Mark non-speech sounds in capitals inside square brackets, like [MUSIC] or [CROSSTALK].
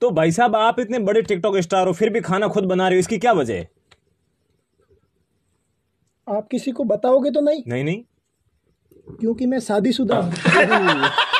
तो भाई साहब आप इतने बड़े टिकटॉक स्टार हो फिर भी खाना खुद बना रहे हो इसकी क्या वजह है? आप किसी को बताओगे तो नहीं? नहीं नहीं। क्योंकि मैं शादीशुदा हूँ। [LAUGHS]